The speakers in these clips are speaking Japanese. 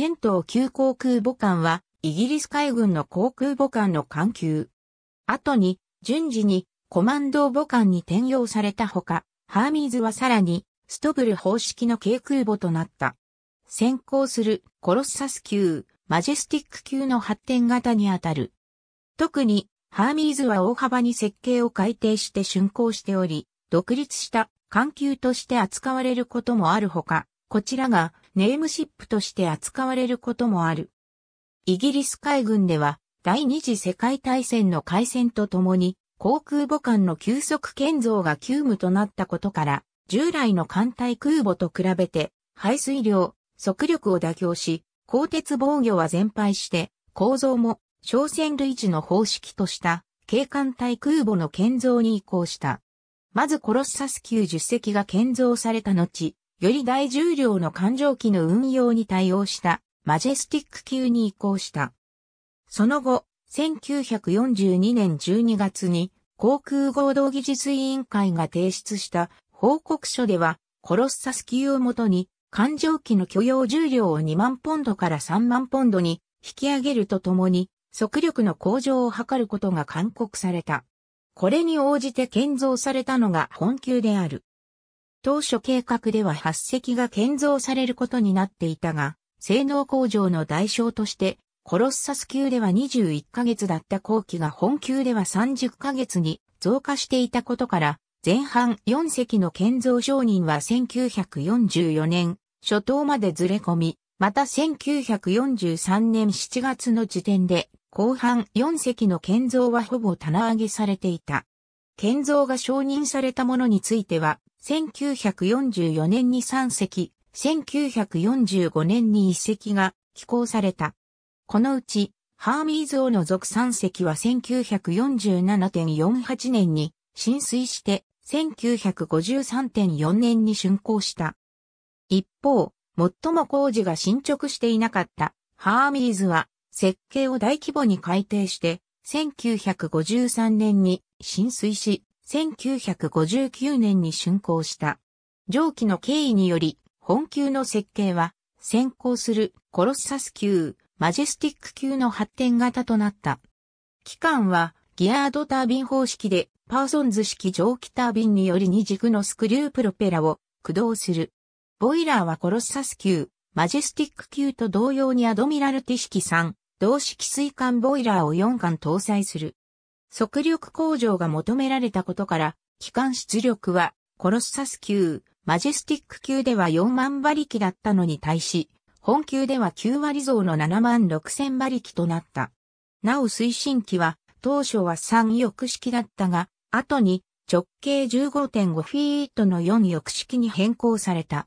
戦闘級航空母艦は、イギリス海軍の航空母艦の艦級。後に、順次に、コマンド母艦に転用されたほか、ハーミーズはさらに、ストブル方式の軽空母となった。先行するコロッサス級、マジェスティック級の発展型にあたる。特に、ハーミーズは大幅に設計を改定して竣工しており、独立した艦級として扱われることもあるほか、こちらがネームシップとして扱われることもある。イギリス海軍では第二次世界大戦の開戦とともに航空母艦の急速建造が急務となったことから従来の艦隊空母と比べて排水量、速力を妥協し、鋼鉄防御は全廃して構造も小船類似の方式とした軽艦隊空母の建造に移行した。まずコロッサス級10隻が建造された後、より大重量の艦上機の運用に対応したマジェスティック級に移行した。その後、1942年12月に航空合同技術委員会が提出した報告書では、コロッサス級をもとに、艦上機の許容重量を2万ポンドから3万ポンドに引き上げるとともに、速力の向上を図ることが勧告された。これに応じて建造されたのが本級である。当初計画では8隻が建造されることになっていたが、性能向上の代償として、コロッサス級では21ヶ月だった後期が本級では30ヶ月に増加していたことから、前半4隻の建造承認は1944年初頭までずれ込み、また1943年7月の時点で後半4隻の建造はほぼ棚上げされていた。建造が承認されたものについては、1944年に3隻、1945年に1隻が寄港された。このうち、ハーミーズを除く3隻は1947.48年に浸水して1953.4年に竣工した。一方、最も工事が進捗していなかったハーミーズは設計を大規模に改定して、1953年に浸水し、1959年に竣工した。上記の経緯により、本級の設計は、先行するコロッサス級、マジェスティック級の発展型となった。機関は、ギアードタービン方式で、パーソンズ式蒸気タービンにより二軸のスクリュープロペラを駆動する。ボイラーはコロッサス級、マジェスティック級と同様にアドミラルティ式三胴式水管ボイラーを4缶搭載する。速力向上が求められたことから、機関出力はコロッサス級、マジェスティック級では4万馬力だったのに対し、本級では9割増の7万6千馬力となった。なお推進機は当初は3翼式だったが、後に直径15.5フィートの4翼式に変更された。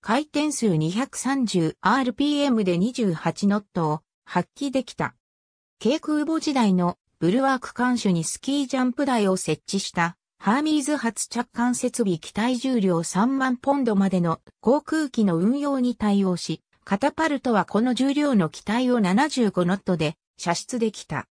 回転数 230rpm で28ノットを発揮できた。軽空母時代のブルワーク艦首にスキージャンプ台を設置したハーミーズ発着艦設備機体重量3万ポンドまでの航空機の運用に対応し、カタパルトはこの重量の機体を75ノットで射出できた。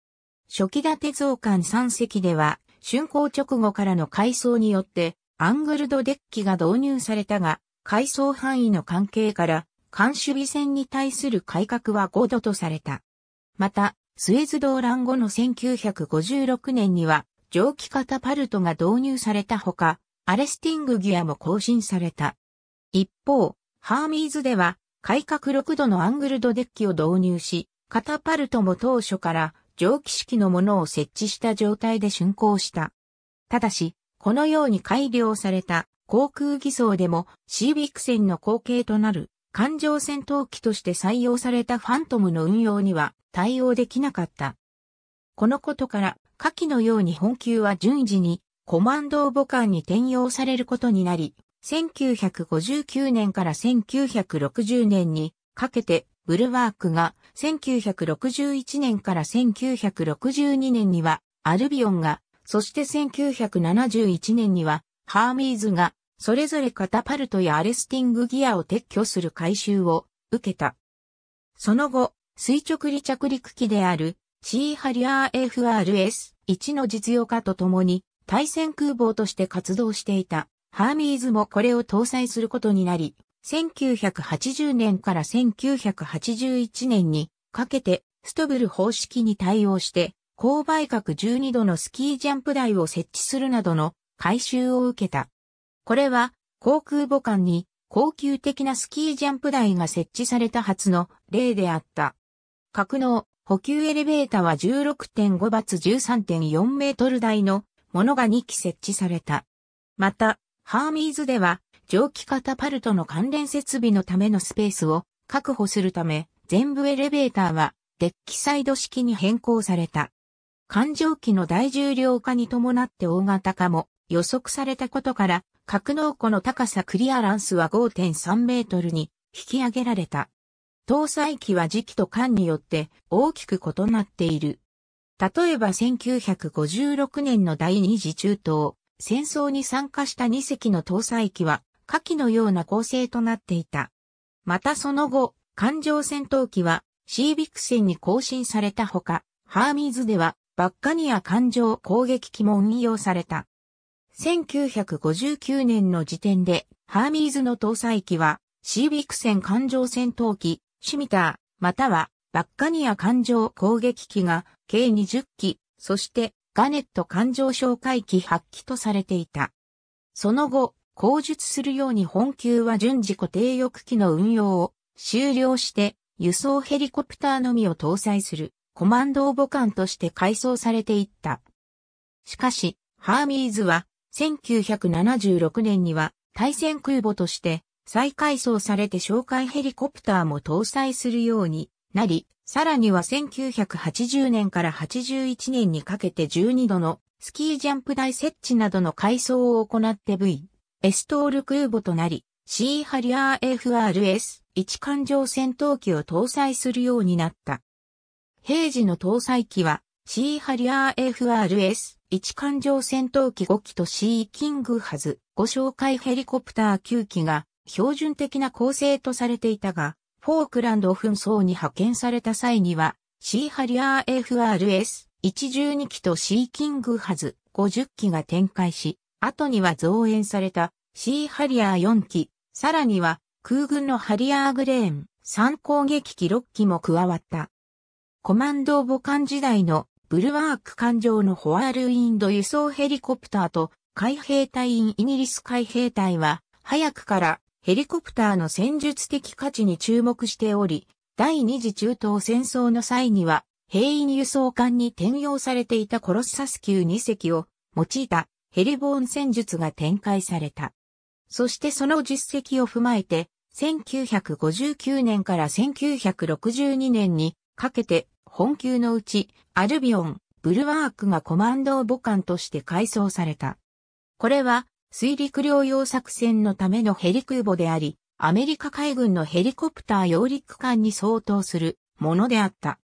初期建て増艦3隻では、竣工直後からの改装によってアングルドデッキが導入されたが、改装範囲の関係から監守備線に対する改革は5度とされた。また、スエズ動乱後の1956年には、蒸気カタパルトが導入されたほか、アレスティングギアも更新された。一方、ハーミーズでは、改革6度のアングルドデッキを導入し、カタパルトも当初から蒸気式のものを設置した状態で竣工した。ただし、このように改良された航空偽装でもシービック線の後継となる艦上戦闘機として採用されたファントムの運用には対応できなかった。このことから、下記のように本級は順次にコマンド母艦に転用されることになり、1959年から1960年にかけてブルワークが1961年から1962年にはアルビオンが、そして1971年にはハーミーズがそれぞれカタパルトやアレスティングギアを撤去する回収を受けた。その後、垂直離着陸機であるシーハリアー FRS-1 の実用化とともに対戦空母として活動していたハーミーズもこれを搭載することになり、1980年から1981年にかけてストブル方式に対応して勾配角12度のスキージャンプ台を設置するなどの改修を受けた。これは航空母艦に高級的なスキージャンプ台が設置された初の例であった。格納補給エレベータは16.5バツ13.4メートル台のものが2機設置された。また、ハーミーズでは蒸気カタパルトの関連設備のためのスペースを確保するため、全部エレベーターはデッキサイド式に変更された。環状機の大重量化に伴って大型化も予測されたことから、格納庫の高さクリアランスは5.3メートルに引き上げられた。搭載機は時期と間によって大きく異なっている。例えば1956年の第二次中東、戦争に参加した2隻の搭載機は下記のような構成となっていた。またその後、艦上戦闘機はシービックセンに更新されたほか、ハーミーズではバッカニア艦上攻撃機も運用された。1959年の時点で、ハーミーズの搭載機は、シービックセン艦上戦闘機、シミター、またはバッカニア艦上攻撃機が計20機、そしてガネット艦上哨戒機8機とされていた。その後、口述するように本級は順次固定翼機の運用を終了して輸送ヘリコプターのみを搭載するコマンド母艦として改装されていった。しかし、ハーミーズは1976年には対戦空母として再改装されて哨戒ヘリコプターも搭載するようになり、さらには1980年から81年にかけて12度のスキージャンプ台設置などの改装を行って V、エストール空母となり、シーハリアー FRS、一艦上戦闘機を搭載するようになった。平時の搭載機は、シーハリアー FRS、一艦上戦闘機5機とシーキングハズ、5哨戒ヘリコプター9機が、標準的な構成とされていたが、フォークランド紛争に派遣された際には、シーハリアー FRS112 機とシーキングハズ50機が展開し、後には増援されたシーハリアー4機、さらには空軍のハリアーグレーン3攻撃機6機も加わった。コマンド母艦時代のブルワーク艦上のホワールウィンド輸送ヘリコプターと海兵隊員イギリス海兵隊は早くからヘリコプターの戦術的価値に注目しており、第二次中東戦争の際には、兵員輸送艦に転用されていたコロッサス級2隻を用いたヘリボーン戦術が展開された。そしてその実績を踏まえて、1959年から1962年にかけて本級のうちアルビオン、ブルワークがコマンド母艦として改装された。これは水陸両用作戦のためのヘリ空母であり、アメリカ海軍のヘリコプター揚陸艦に相当するものであった。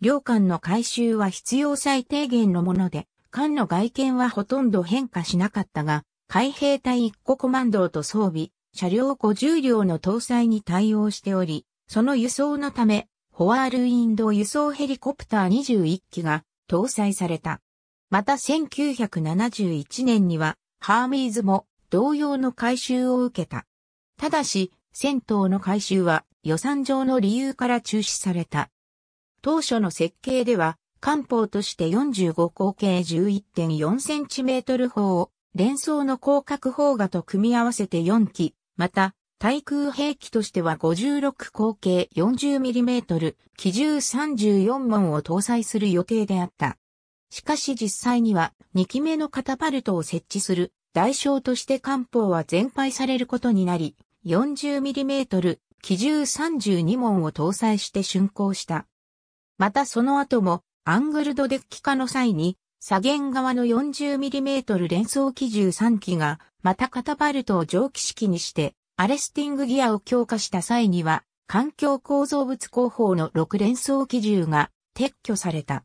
両艦の改修は必要最低限のもので、艦の外見はほとんど変化しなかったが、海兵隊一個コマンドと装備、車両50両の搭載に対応しており、その輸送のため、フォワールウィンド輸送ヘリコプター21機が搭載された。また1971年にはハーミーズも同様の改修を受けた。ただし、戦闘の改修は予算上の理由から中止された。当初の設計では、艦砲として45口径11.4センチメートル砲を連装の広角砲画と組み合わせて4機、また対空兵器としては56口径 40mm 機銃34門を搭載する予定であった。しかし実際には2機目のカタパルトを設置する代償として艦砲は全廃されることになり、40mm 機銃32門を搭載して竣工した。またその後もアングルドデッキ化の際に左舷側の 40mm 連装機銃3機がまたカタパルトを蒸気式にしてアレスティングギアを強化した際には環境構造物工法の6連装機銃が撤去された。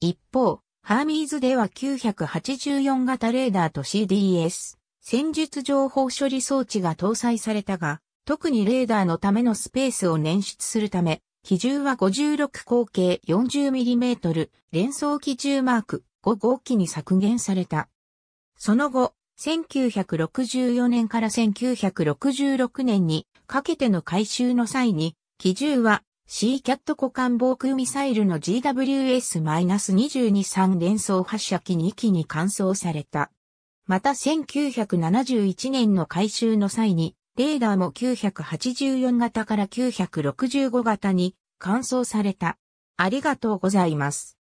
一方、ハーミーズでは984型レーダーと CDS、戦術情報処理装置が搭載されたが、特にレーダーのためのスペースを捻出するため、機銃は56口径 40mm 連装機銃マーク5号機に削減された。その後、1964年から1966年にかけての改修の際に、機銃はシーキャット股間防空ミサイルの GWS-223 連装発射機2機に換装された。また1971年の改修の際に、レーダーも984型から965型に換装された。ありがとうございます。